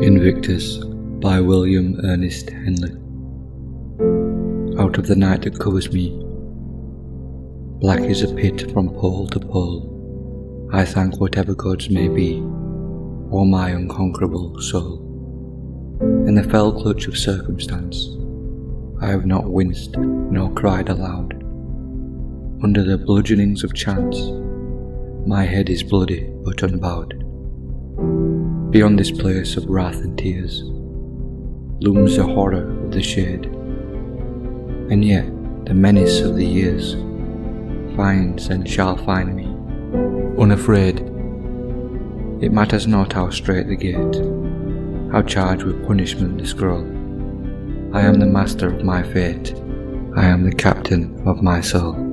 Invictus by William Ernest Henley. Out of the night that covers me, black as a pit from pole to pole, I thank whatever gods may be, or my unconquerable soul. In the fell clutch of circumstance, I have not winced nor cried aloud. Under the bludgeonings of chance, my head is bloody but unbowed. Beyond this place of wrath and tears looms the horror of the shade, and yet the menace of the years finds and shall find me unafraid. It matters not how strait the gate, how charged with punishment the scroll. I am the master of my fate, I am the captain of my soul.